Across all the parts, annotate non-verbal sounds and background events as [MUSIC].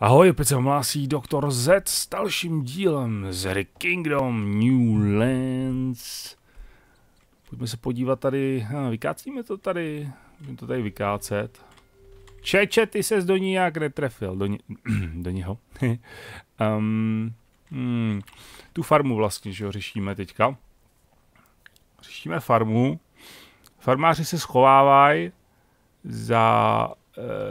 Ahoj, opět se hlásí Doktor Z s dalším dílem z The Kingdom New Lands. Pojďme se podívat tady, ha, vykácíme to tady, můžeme to tady vykácet. Čeče, ty ses do ní jak netrefil, do, ní, [CLEARS THROAT] do něho. [LAUGHS] um, hmm, tu farmu vlastně, že jo, řešíme teďka. Řešíme farmu. Farmáři se schovávají za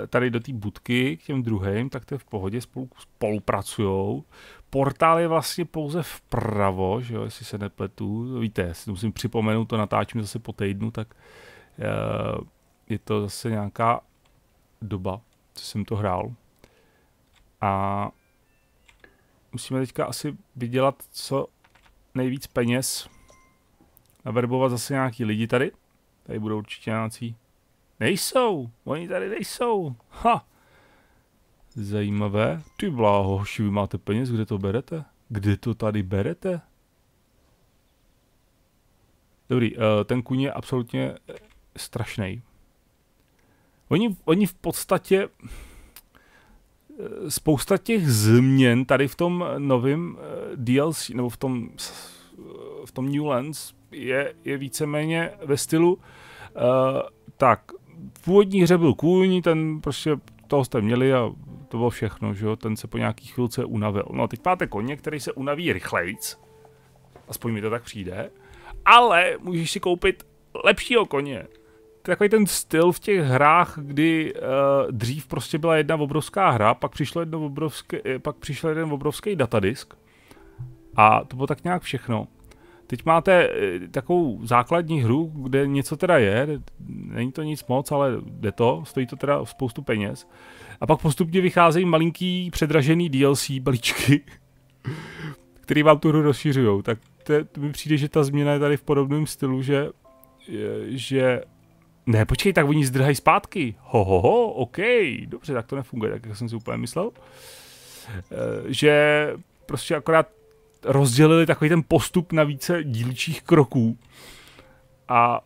tady do té budky k těm druhým, tak to je v pohodě, spolu, spolupracujou. Portál je vlastně pouze vpravo, že jo, jestli se nepletu. Víte, si musím připomenout, to natáčím zase po týdnu, tak uh, je to zase nějaká doba, co jsem to hrál. A musíme teďka asi vydělat co nejvíc peněz. Naverbovat zase nějaký lidi tady. Tady budou určitě nějaký Nejsou, oni tady nejsou. Ha. Zajímavé. Ty bláho, hoši, vy máte peněz, kde to berete? Kde to tady berete? Dobrý, uh, ten kůň je absolutně eh, strašný. Oni, oni v podstatě eh, spousta těch změn tady v tom novém DLC, nebo v tom, v tom New Lands je, je víceméně ve stylu uh, tak, původní hře byl kůň, ten prostě toho jste měli a to bylo všechno, že jo, ten se po nějaký chvilce unavil. No teď máte koně, který se unaví rychlejc, aspoň mi to tak přijde, ale můžeš si koupit lepšího koně. Takový ten styl v těch hrách, kdy uh, dřív prostě byla jedna obrovská hra, pak přišlo jedno obrovské, eh, pak přišel jeden obrovský datadisk a to bylo tak nějak všechno. Teď máte eh, takovou základní hru, kde něco teda je, není to nic moc, ale jde to, stojí to teda spoustu peněz. A pak postupně vycházejí malinký předražený DLC balíčky, [LAUGHS] který vám tu hru rozšiřují. Tak to, to mi přijde, že ta změna je tady v podobném stylu, že, že ne, počkej, tak oni zdrhají zpátky. Ho, ho, ho, OK, dobře, tak to nefunguje, tak jak jsem si úplně myslel. Eh, že prostě akorát rozdělili takový ten postup na více dílčích kroků. A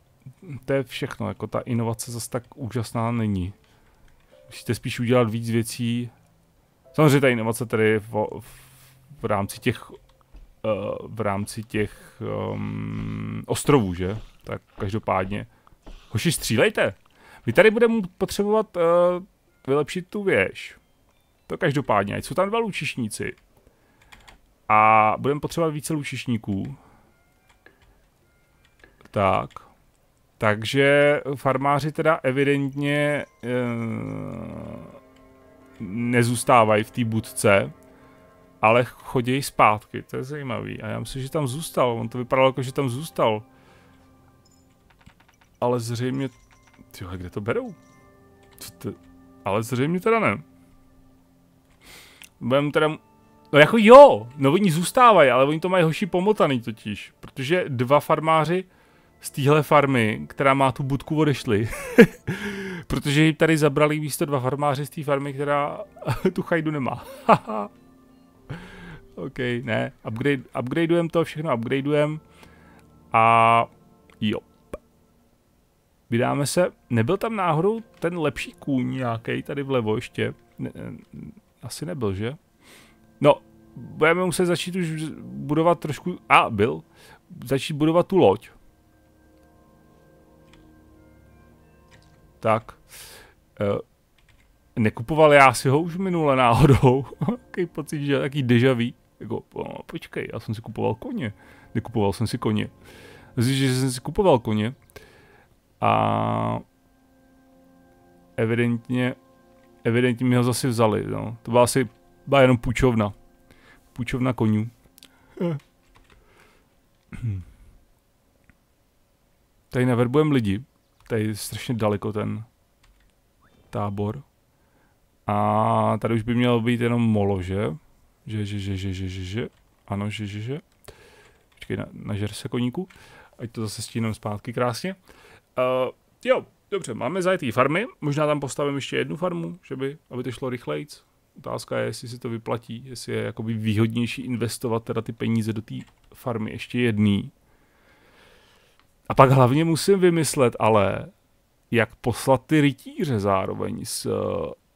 to je všechno, jako ta inovace zase tak úžasná není. Musíte spíš udělat víc věcí. Samozřejmě ta inovace tady v, v, v rámci těch uh, v rámci těch um, ostrovů, že? Tak každopádně. Hoši, střílejte! Vy tady budeme potřebovat uh, vylepšit tu věž. To každopádně, ať jsou tam dva lučišníci. A budeme potřebovat více lučišníků. Tak. Takže farmáři teda evidentně e, nezůstávají v té budce, ale chodí zpátky, to je zajímavý. A já myslím, že tam zůstal, on to vypadalo jako, že tam zůstal. Ale zřejmě, tyhle, kde to berou? Co to... Ale zřejmě teda ne. Budeme teda No jako jo, no oni zůstávají, ale oni to mají hoši pomotaný totiž, protože dva farmáři z téhle farmy, která má tu budku, odešli. [LAUGHS] protože jim tady zabrali místo dva farmáři z té farmy, která [LAUGHS] tu chajdu nemá. [LAUGHS] OK, ne, upgrade, upgradeujeme to, všechno upgradeujeme a jo. Vydáme se, nebyl tam náhodou ten lepší kůň nějaký tady vlevo ještě? Ne, asi nebyl, že? No, budeme muset začít už budovat trošku, a byl, začít budovat tu loď. Tak. Uh, nekupoval já si ho už minule náhodou. [LAUGHS] Jaký pocit, že taký dežavý. Jako, no, počkej, já jsem si kupoval koně. Nekupoval jsem si koně. Zjistil, že jsem si kupoval koně. A evidentně, evidentně mi ho zase vzali. No. To byla asi byla jenom půjčovna. Půjčovna konňů. Tady neverbujeme lidi. Tady je strašně daleko ten tábor. A tady už by mělo být jenom molo, že? Že, že, že, že, že, že, že. Ano, že, že, že. Počkej, na, nažer se koníku. Ať to zase stíneme zpátky krásně. Uh, jo, dobře, máme zajetý farmy. Možná tam postavím ještě jednu farmu, že by, aby to šlo rychlejc. Otázka je, jestli si to vyplatí, jestli je jakoby výhodnější investovat teda ty peníze do té farmy ještě jedný. A pak hlavně musím vymyslet ale, jak poslat ty rytíře zároveň s,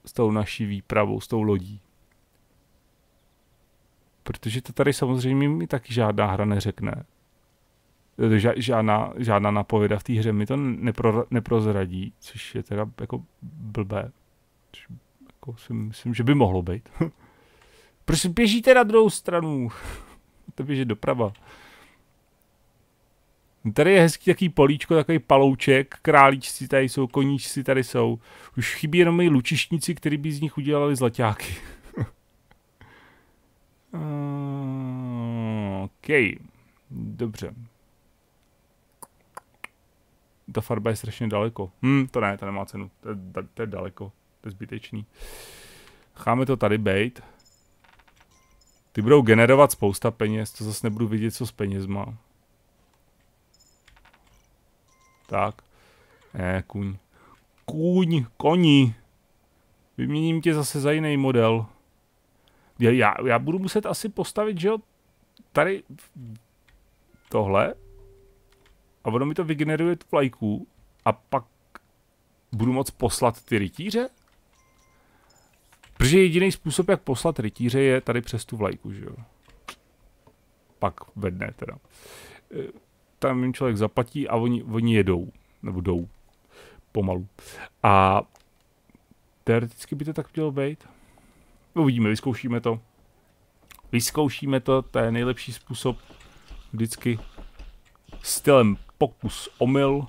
s tou naší výpravou, s tou lodí. Protože to tady samozřejmě mi taky žádná hra neřekne. Žádná, žádná napověda v té hře mi to nepro, neprozradí, což je teda jako blbé. Jako si myslím, že by mohlo být. [LAUGHS] Proč běžíte na druhou stranu? [LAUGHS] to běží doprava. Tady je hezký takový políčko, takový palouček, králíčci tady jsou, koníčci tady jsou. Už chybí jenom i lučišníci, kteří by z nich udělali zlaťáky. [LAUGHS] OK, dobře. Ta farba je strašně daleko. Hm, to ne, to nemá cenu. To je, to je daleko. To je zbytečný. Cháme to tady bejt. Ty budou generovat spousta peněz, to zase nebudu vidět, co s penězma. Tak. Ne, kuň. Kůň, koni. Vyměním tě zase za jiný model. Já, já budu muset asi postavit, že jo, tady tohle. A ono mi to vygeneruje tu vlajku. A pak budu moct poslat ty rytíře? Protože jediný způsob, jak poslat rytíře, je tady přes tu vlajku, že jo. Pak ve dne teda. E, tam jim člověk zaplatí a oni, oni jedou. Nebo jdou. Pomalu. A teoreticky by to tak mělo být. Uvidíme, vyzkoušíme to. Vyzkoušíme to, to je nejlepší způsob. Vždycky stylem pokus omyl.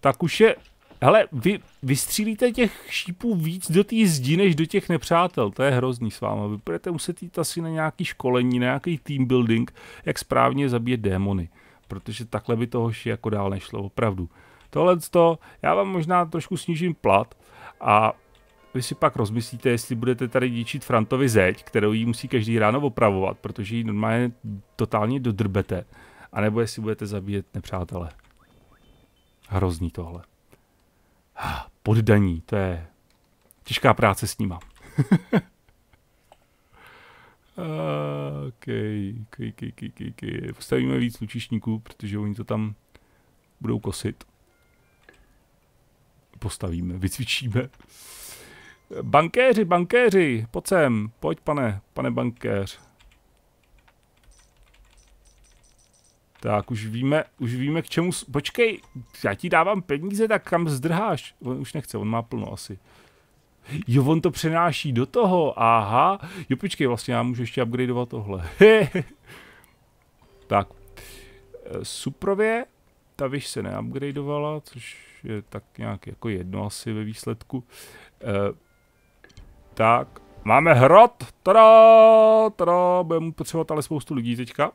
Tak už je Hele, vy vystřílíte těch šípů víc do té zdi, než do těch nepřátel. To je hrozný s váma. Vy budete muset jít asi na nějaký školení, na nějaký team building, jak správně zabíjet démony. Protože takhle by to hoši jako dál nešlo, opravdu. Tohle to, já vám možná trošku snížím plat a vy si pak rozmyslíte, jestli budete tady díčit Frantovi zeď, kterou jí musí každý ráno opravovat, protože ji normálně totálně dodrbete, anebo jestli budete zabíjet nepřátele. Hrozný tohle. Poddaní, to je těžká práce s nima. [LAUGHS] okay, okay, okay, okay, okay. Postavíme víc lučišníků, protože oni to tam budou kosit. Postavíme, vycvičíme. Bankéři, bankéři, pojď sem, pojď pane, pane bankéř. Tak už víme, už víme k čemu, počkej, já ti dávám peníze, tak kam zdrháš? On už nechce, on má plno asi. Jo, on to přenáší do toho, aha. Jo, počkej, vlastně já můžu ještě upgradeovat tohle. [LAUGHS] tak. E, Suprově, ta vyš se neupgradeovala, což je tak nějak jako jedno asi ve výsledku. E, tak, máme hrot, tada, tada, budeme potřebovat ale spoustu lidí teďka.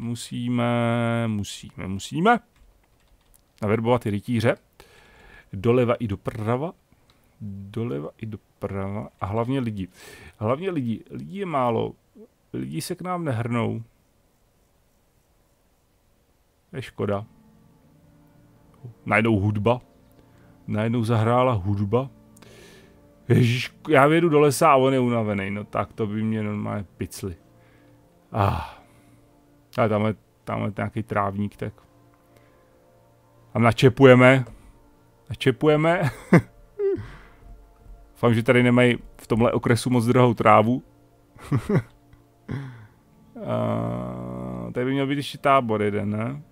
Musíme, musíme, musíme naverbovat ty rytíře. Doleva i doprava. Doleva i doprava. A hlavně lidi. Hlavně lidi. Lidí je málo. Lidi se k nám nehrnou. Je škoda. Najednou hudba. Najednou zahrála hudba. Ježíš, já vědu do lesa a on je unavený. No tak to by mě normálně picli. Ah. Ale tam je, tam je nějaký trávník, tak. Tam načepujeme. Načepujeme. [LAUGHS] Fám, že tady nemají v tomhle okresu moc drahou trávu. [LAUGHS] A, tady by měl být ještě tábor jeden, ne?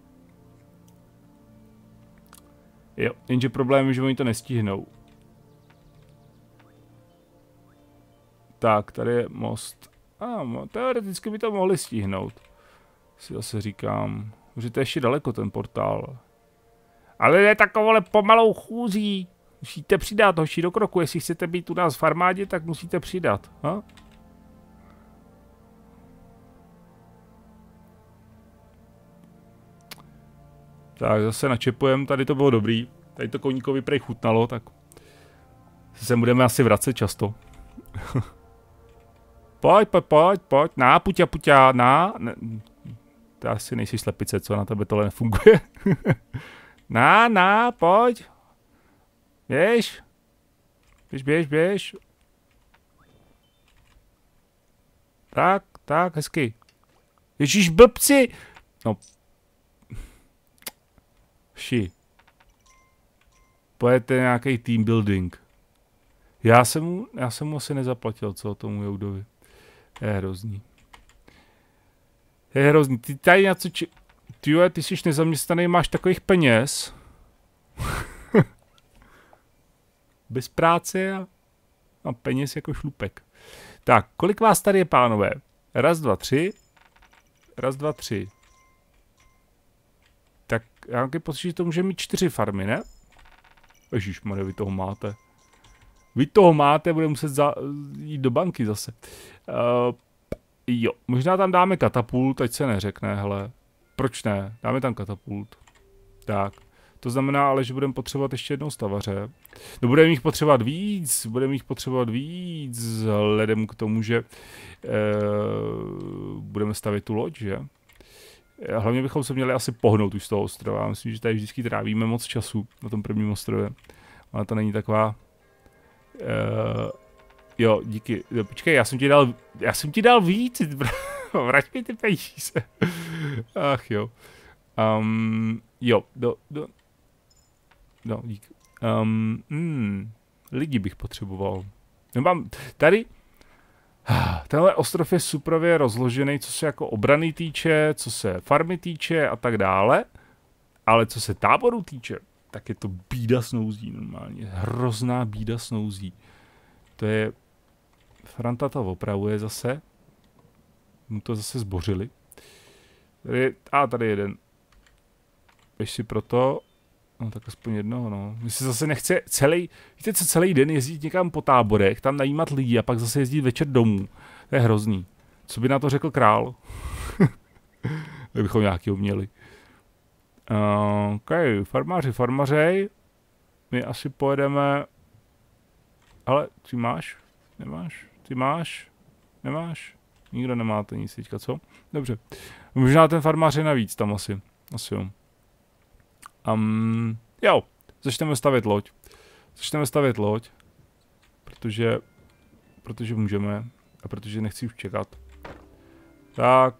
Jo, jenže problém je, že oni to nestihnou. Tak, tady je most. A, ah, teoreticky by to mohli stihnout si zase říkám, že to je ještě daleko ten portál. Ale je takovou pomalou chůzí. Musíte přidat hoši do kroku, jestli chcete být u nás v armádě, tak musíte přidat. Ha? Tak zase načepujem, tady to bylo dobrý. Tady to koníkovi prej chutnalo, tak se budeme asi vracet často. [LAUGHS] pojď, pojď, pojď, pojď, na, puťa, puťa, na. Ne, ty asi nejsi slepice, co na tebe tohle nefunguje. [LAUGHS] na, na, pojď. Běž. Běž, běž, běž. Tak, tak, hezky. Ježíš, blbci! No. Ši. Pojete nějaký team building. Já jsem mu, já jsem mu asi nezaplatil, co tomu Joudovi. Je hrozný. Je hrozný. Ty tady něco či... Ty, jo, ty jsi nezaměstnaný, máš takových peněz. [LAUGHS] Bez práce a, a peněz jako šlupek. Tak, kolik vás tady je, pánové? Raz, dva, tři. Raz, dva, tři. Tak já mám pocit, že to může mít čtyři farmy, ne? Ježišmarja, vy toho máte. Vy toho máte, bude muset za, jít do banky zase. Uh, jo, možná tam dáme katapult, ať se neřekne, hele. Proč ne? Dáme tam katapult. Tak. To znamená ale, že budeme potřebovat ještě jednou stavaře. No budeme jich potřebovat víc, budeme jich potřebovat víc, vzhledem k tomu, že e, budeme stavit tu loď, že? Hlavně bychom se měli asi pohnout už z toho ostrova. Myslím, že tady vždycky trávíme moc času na tom prvním ostrově. Ale to není taková... Uh, jo, díky. Počkej, já jsem ti dal, já jsem ti dal víc. [LAUGHS] Vrať mi ty peníze. Ach jo. Um, jo, do, do, no, dík. Um, hmm, lidi bych potřeboval. Nemám, tady, [SIGHS] Tenhle ostrov je suprově rozložený, co se jako obrany týče, co se farmy týče a tak dále. Ale co se táboru týče, tak je to bída snouzí normálně. Hrozná bída snouzí. To je... Franta to opravuje zase. Mu to zase zbořili. Tady. A tady jeden. Běž si proto. No tak aspoň jednoho, no. My se zase nechce celý, víte co, celý den jezdit někam po táborech, tam najímat lidi a pak zase jezdit večer domů. To je hrozný. Co by na to řekl král? [LAUGHS] Kdybychom nějaký měli. Uh, OK, farmáři, farmařej. My asi pojedeme... Ale ty máš? Nemáš? Ty máš? Nemáš? Nikdo nemáte nic teďka, co? Dobře. Možná ten farmář je navíc tam asi. Asi jo. Um, jo, začneme stavět loď. Začneme stavět loď, protože, protože můžeme a protože nechci už čekat. Tak,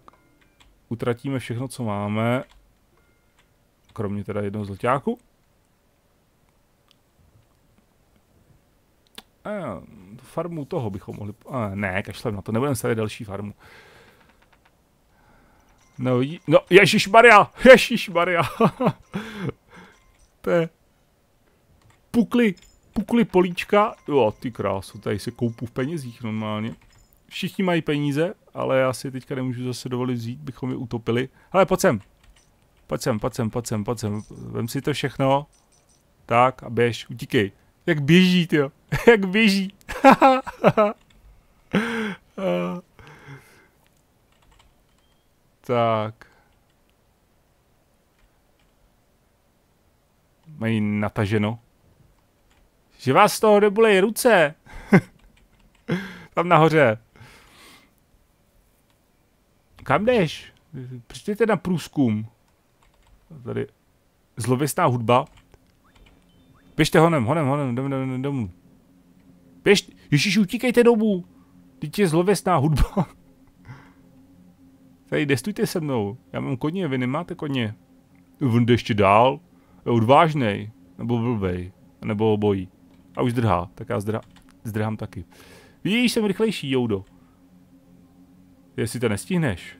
utratíme všechno, co máme, kromě teda jednoho zlaťáku. A, farmu toho bychom mohli... A, ne, kašlem na to, nebudeme stavět další farmu. No, no, Ježíš Maria, Ježíš Maria. [LAUGHS] to je... Pukli, pukli políčka. Jo, ty krásu, tady se koupu v penězích normálně. Všichni mají peníze, ale já si teďka nemůžu zase dovolit vzít, bychom je utopili. Ale pojď sem. Pojď sem, pojď sem, pojď sem, pojď sem. Vem si to všechno. Tak a běž, utíkej. Jak běží, jo. [LAUGHS] Jak běží. [LAUGHS] tak. Mají nataženo. Že vás z toho nebolej ruce. [LAUGHS] Tam nahoře. Kam jdeš? Přijďte na průzkum. Tady zlověstná hudba. Běžte honem, honem, honem, jdem, jdem, jdem domů. Běž, ježiš, utíkejte domů. Teď je zlověstná hudba. [LAUGHS] Tady destujte se mnou. Já mám koně, vy nemáte koně. On jde ještě dál. Je odvážnej. Nebo blbej. Nebo obojí. A už zdrhá. Tak já zdrha, zdrhám taky. Vidíš, jsem rychlejší, Joudo. Jestli to nestihneš.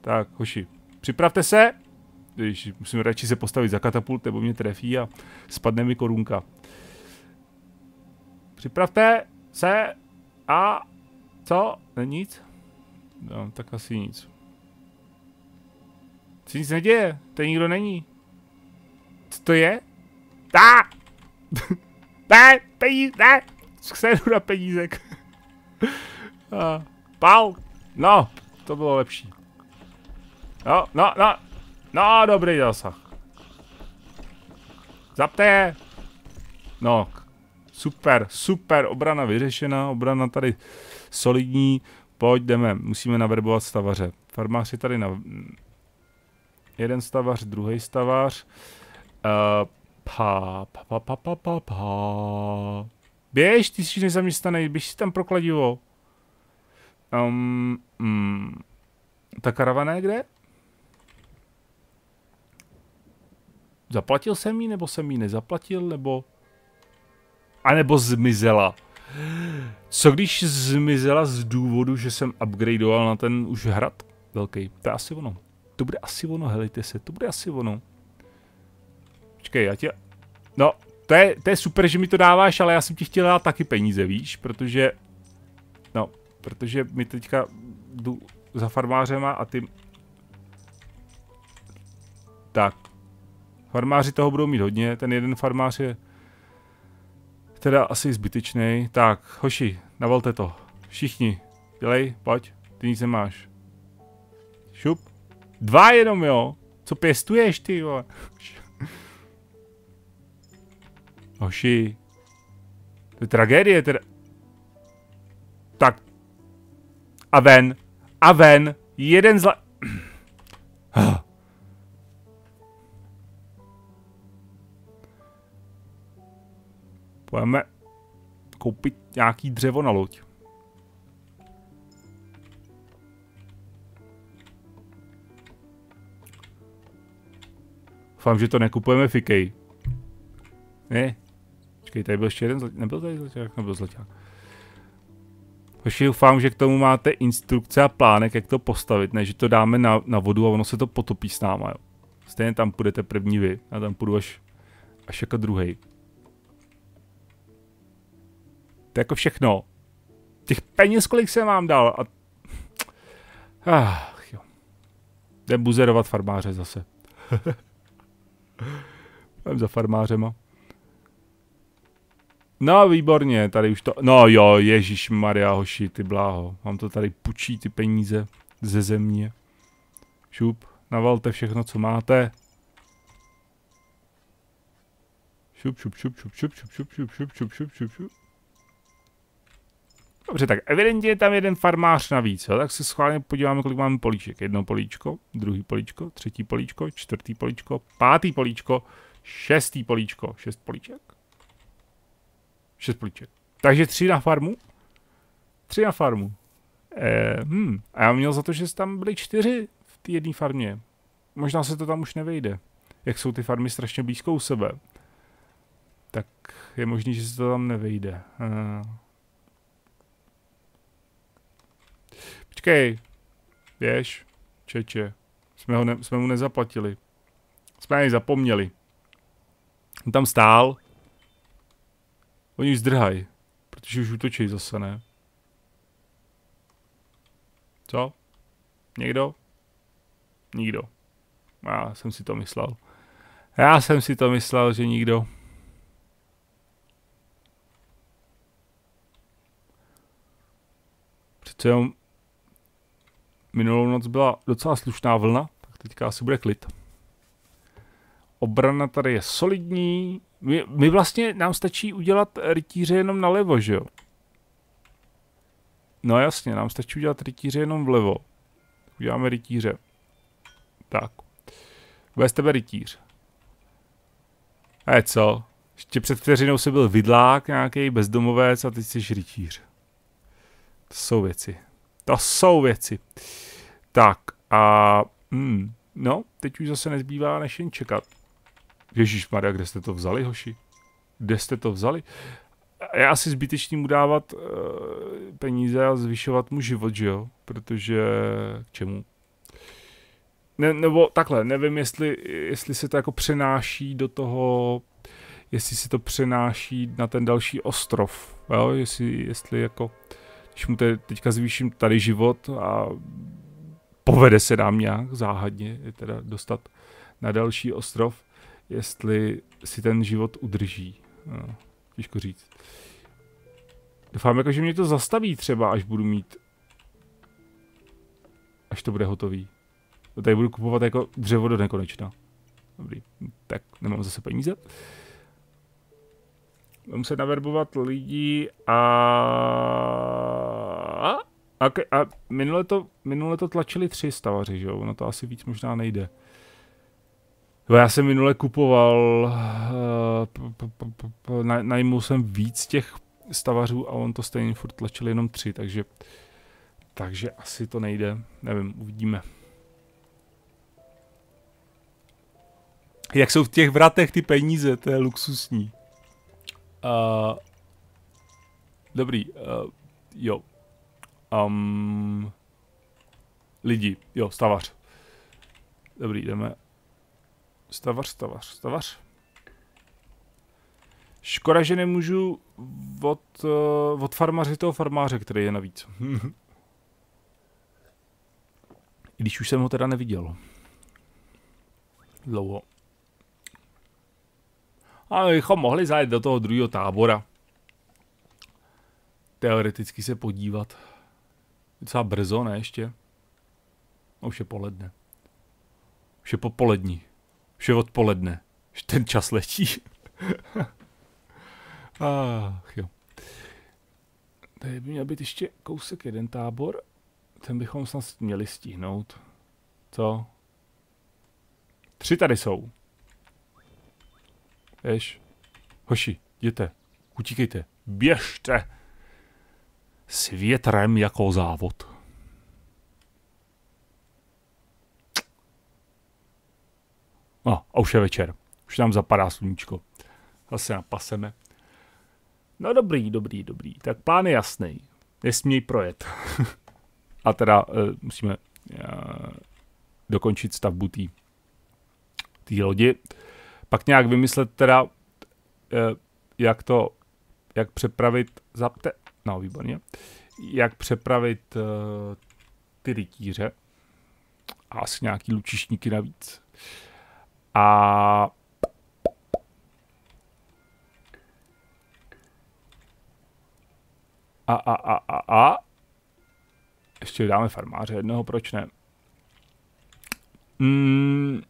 Tak, hoši. Připravte se. Když musím radši se postavit za katapult, nebo mě trefí a spadne mi korunka. Připravte se a co? Není nic? No, tak asi nic. Co nic neděje, to nikdo není. Co to je? Ta! [LAUGHS] ne, peníze, ne! Chceru na penízek. [LAUGHS] Pal! No, to bylo lepší. No, no, no. No, dobrý zasah. Zapte. No, super, super, obrana vyřešena, obrana tady solidní. Pojď, jdeme, musíme naverbovat stavaře. Farmář je tady na... Jeden stavař, druhý stavař. Uh, pa, pa, pa, pa, pa, pa. Běž, ty jsi nezaměstnaný, běž si tam pro kladivo. Um, mm, ta karavana je kde? Zaplatil jsem jí, nebo jsem jí nezaplatil, nebo... A nebo zmizela. Co když zmizela z důvodu, že jsem upgradeoval na ten už hrad velký? To je asi ono. To bude asi ono, helejte se, to bude asi ono. Počkej, já tě... No, to je, to je super, že mi to dáváš, ale já jsem ti chtěl dát taky peníze, víš, protože... No, protože mi teďka jdu za farmářema a ty... Tak. Farmáři toho budou mít hodně, ten jeden farmář je teda asi zbytečný. Tak, hoši, navolte to. Všichni. Dělej, pojď. Ty nic nemáš. Šup. Dva jenom, jo. Co pěstuješ, ty, jo? Hoši. To je tragédie, teda. Tak. A ven. A ven. Jeden zla... [CLEARS THROAT] Pojďme koupit nějaký dřevo na loď. Doufám, že to nekupujeme fikej. Ne. Počkej, tady byl ještě jeden zlaťák. Nebyl tady zlaťák? Nebyl zlaťák. Hoši, doufám, že k tomu máte instrukce a plánek, jak to postavit, ne, že to dáme na, na vodu a ono se to potopí s náma, jo. Stejně tam půjdete první vy, a tam půjdu až, až jako druhý. To je jako všechno. Těch peněz, kolik jsem vám dal. A... Ach, jo. Jdem buzerovat farmáře zase. Jdem za farmářema. No, výborně, tady už to... No jo, Ježíš Maria, hoši, ty bláho. Mám to tady pučí ty peníze ze země. Šup, navalte všechno, co máte. Šup, šup, šup, šup, šup, šup, šup, šup, šup, šup, šup, šup, šup. Dobře, tak evidentně je tam jeden farmář navíc, jo? tak se schválně podíváme, kolik máme políček. Jedno políčko, druhý políčko, třetí políčko, čtvrtý políčko, pátý políčko, šestý políčko, šest políček. Šest políček. Takže tři na farmu. Tři na farmu. Eh, hm. A já měl za to, že tam byly čtyři v té jedné farmě. Možná se to tam už nevejde. Jak jsou ty farmy strašně blízko u sebe. Tak je možný, že se to tam nevejde. Eh. Počkej. Běž. Čeče. Jsme, ho ne, jsme mu nezaplatili. Jsme jej zapomněli. On tam stál. Oni už zdrhají. Protože už útočí zase, ne? Co? Někdo? Nikdo. Já jsem si to myslel. Já jsem si to myslel, že nikdo. Přece jenom minulou noc byla docela slušná vlna, tak teďka asi bude klid. Obrana tady je solidní. My, my vlastně, nám stačí udělat rytíře jenom nalevo, že jo? No jasně, nám stačí udělat rytíře jenom vlevo. Uděláme rytíře. Tak. Bude z tebe rytíř. A co? Ještě před vteřinou se byl vidlák, nějaký bezdomovec a teď jsi rytíř. To jsou věci. To jsou věci. Tak a hmm, no, teď už zase nezbývá než jen čekat. Ježíš Maria, kde jste to vzali, hoši? Kde jste to vzali? Já asi zbytečný mu dávat uh, peníze a zvyšovat mu život, že jo? Protože k čemu? Ne, nebo takhle, nevím, jestli, jestli se to jako přenáší do toho, jestli se to přenáší na ten další ostrov, jo? Jestli, jestli jako, když mu te, teďka zvýším tady život a povede se nám nějak záhadně je teda dostat na další ostrov, jestli si ten život udrží. No, těžko říct. Doufám, jako, že mě to zastaví třeba, až budu mít až to bude hotový. Tady budu kupovat jako dřevo do nekonečna. Dobrý, tak nemám zase peníze. Muset naverbovat lidi a... A, a minule, to, minule to tlačili tři stavaři, že jo? Ono to asi víc možná nejde. Já jsem minule kupoval, uh, najmul jsem víc těch stavařů a on to stejně furt tlačil jenom tři, takže, takže asi to nejde. Nevím, uvidíme. Jak jsou v těch vratech ty peníze, to je luxusní. Uh, dobrý, uh, jo. Um, lidi, jo, stavař. Dobrý, jdeme. Stavař, stavař, stavař. Škoda, že nemůžu od, uh, od farmaře toho farmáře, který je navíc. [LAUGHS] Když už jsem ho teda neviděl. Dlouho. A bychom mohli zajet do toho druhého tábora. Teoreticky se podívat. Docela brzo, ne ještě? No, už je poledne. Už je popolední. Už je odpoledne. Už ten čas letí. [LAUGHS] Ach jo. Tady by měl být ještě kousek jeden tábor. Ten bychom snad měli stihnout. Co? Tři tady jsou. Jež. Hoši, jděte. Utíkejte. Běžte. S větrem jako závod. No, a už je večer. Už nám zapadá sluníčko. Zase napaseme. No dobrý, dobrý, dobrý. Tak plán je jasný. Nesměj projet. [LAUGHS] a teda uh, musíme uh, dokončit stavbu té lodi. Pak nějak vymyslet teda, uh, jak to, jak přepravit, zapte, no výborně, jak přepravit uh, ty rytíře a asi nějaký lučišníky navíc. A a, a, a, a, a. Ještě dáme farmáře jednoho, proč ne? Mm,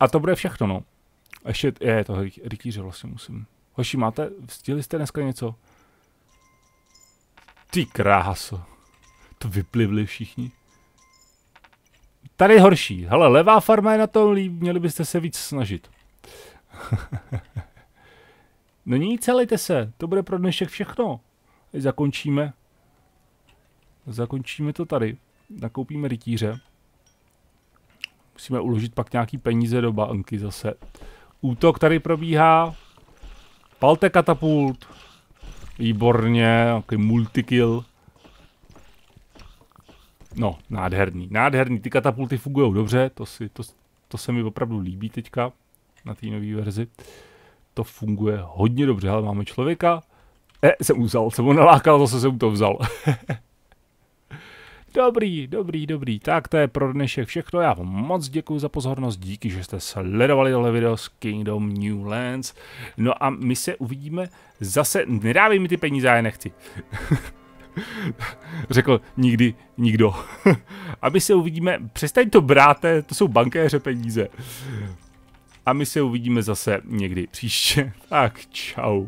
a to bude všechno, no. Ještě, je, to rytíře vlastně musím. Hoši, máte, stihli jste dneska něco? Ty kráso. To vyplivli všichni. Tady horší. Hele, levá farma je na tom líp, měli byste se víc snažit. [LAUGHS] no nic, celejte se, to bude pro dnešek všechno. Zakončíme. Zakončíme to tady. Nakoupíme rytíře. Musíme uložit pak nějaký peníze do banky zase. Útok tady probíhá. Palte katapult. Výborně, nějaký multikill. No, nádherný, nádherný. Ty katapulty fungují dobře, to, si, to, to se mi opravdu líbí teďka na té nové verzi. To funguje hodně dobře, ale máme člověka. E, jsem vzal, jsem ho nalákal, zase jsem to vzal. [LAUGHS] Dobrý, dobrý, dobrý. Tak to je pro dnešek všechno. Já vám moc děkuji za pozornost. Díky, že jste sledovali tohle video z Kingdom New Lands. No a my se uvidíme zase. Nedávej mi ty peníze, já je nechci. [LAUGHS] Řekl nikdy nikdo. [LAUGHS] a my se uvidíme, přestaň to bráte, to jsou bankéře peníze. A my se uvidíme zase někdy příště. [LAUGHS] Tak čau.